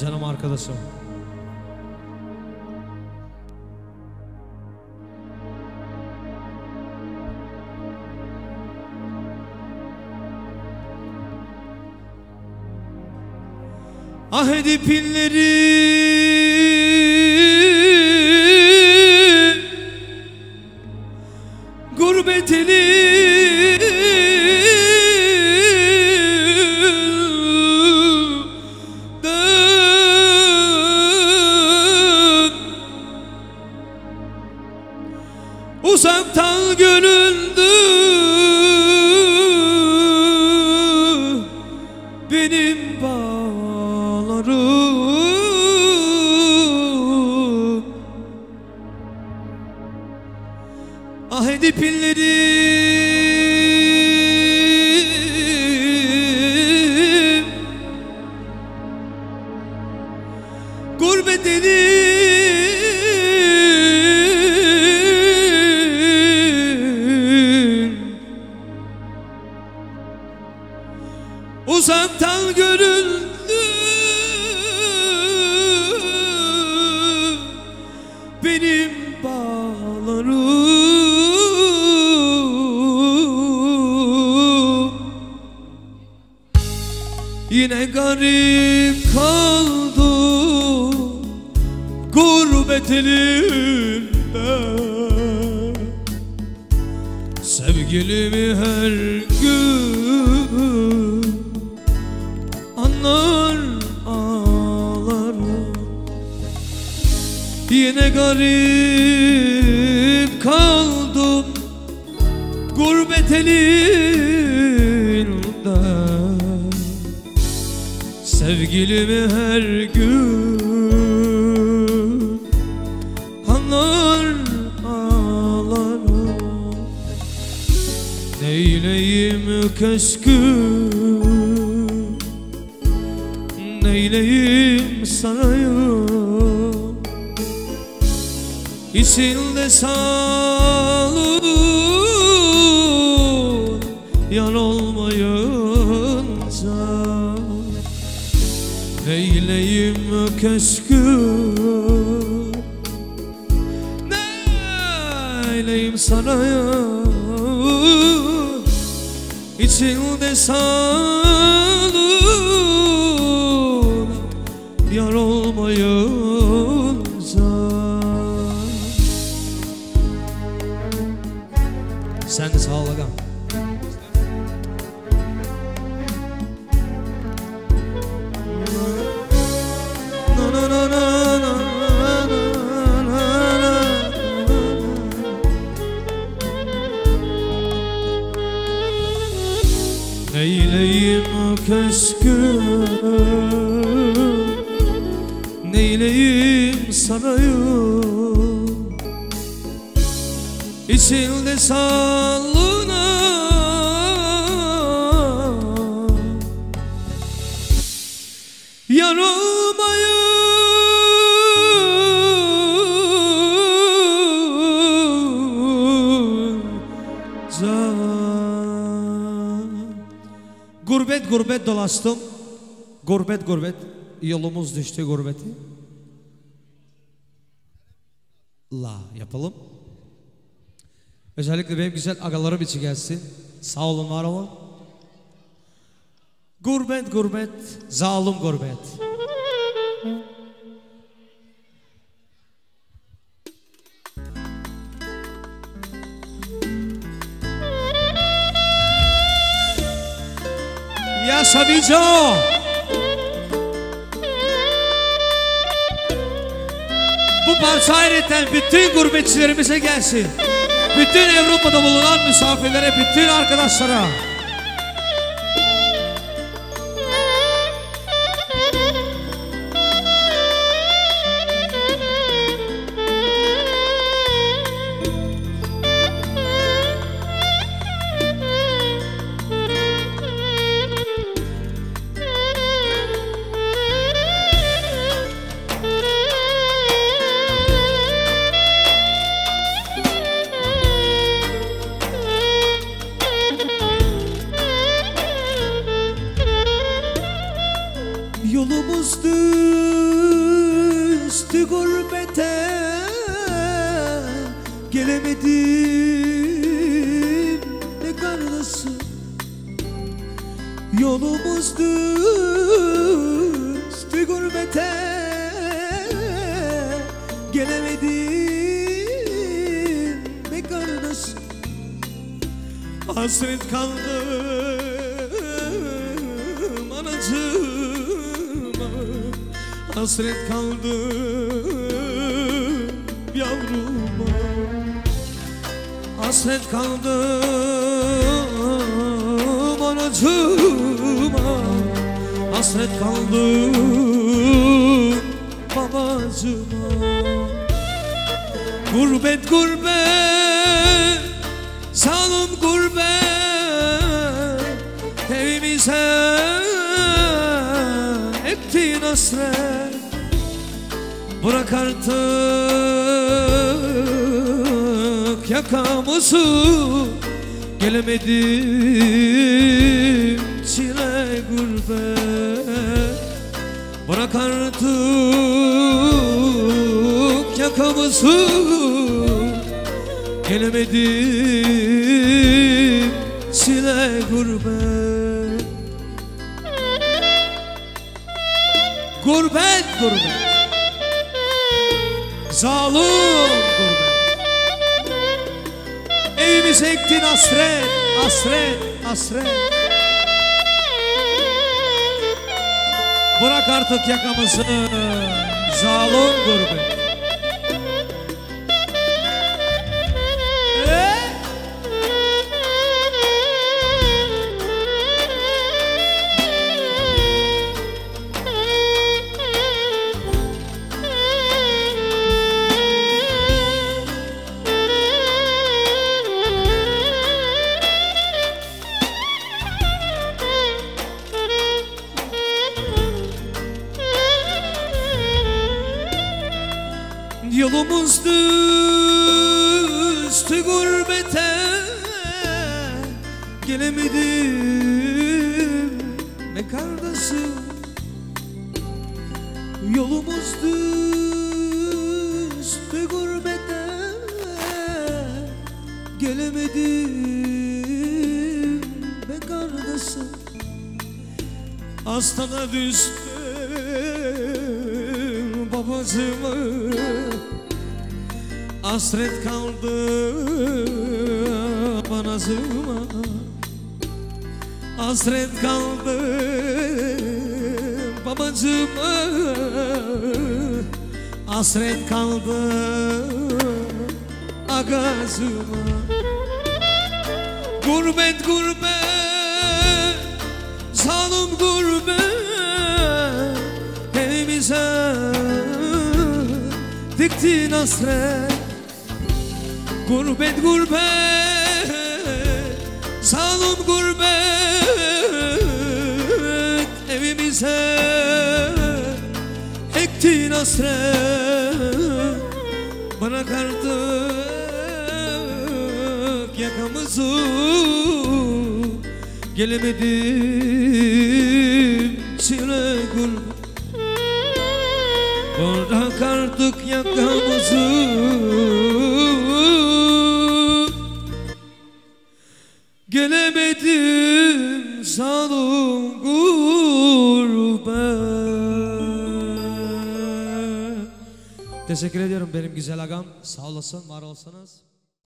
Canım arkadaşım. Ah edip inlerim Gurbet elinden Garip kaldı Gurbet elinde Sevgilimi her gün Anlar ağlarım Yine garip kaldım Gurbet Sevgilimi her gün Anlar ağlarım Neyleyim köşkü? Neyleyim sarayım İçinde sağlığın köşkü. Neyleyim sarayım İçinde sağlığın Yar olmayınca köşkü Neyleyim sarayım İçinde sallına Gurbet dolaştım. Gurbet gurbet. Yolumuz düştü gurbeti. La yapalım. Özellikle benim güzel agalarım için gelsin. Sağ olun var olun. Gurbet gurbet. Zalim gurbet Ya Sabico Bu parça ayrıca bütün gurbetçilerimize gelsin. Bütün Avrupa'da bulunan misafirlere, bütün arkadaşlara. Gelemedim. Ne karnası Yolumuz düştü gurbete Gelemedim. Ne karnası Hasret kaldım anacığıma Hasret kaldım Hasret kaldım anacığıma Hasret kaldım babacığıma Gurbet gurbet Salım gurbet. Evimize ektin hasret. Bırak artık yakamızı Gelemedim çile gurbet Bırak artık yakamızı Gelemedim çile gurbet Gurbet gurbet. Zalim gurbet Evimize ektin hasret Hasret hasret Bırak artık yakamızı Zalim gurbet Yolumuz düştü gurbete Gelemedim. Ne kardeşim? Yolumuz düştü gurbete Gelemedim. Be kardeşim? Hastana düştüm babacığıma Hasret kaldı anacığıma Hasret kaldı babacığıma. Hasret kaldı agacığıma Gurbet gurbet Zalim gurbet. Evimize Diktin hasret Gurbet gurbet Zalim gurbet Evimize Ektin hasret. Bırak artık yakamızı Gelemedim çile gurbet Bırak artık yakamızı Teşekkür ediyorum benim güzel agam. Sağ olasın, var olsanız.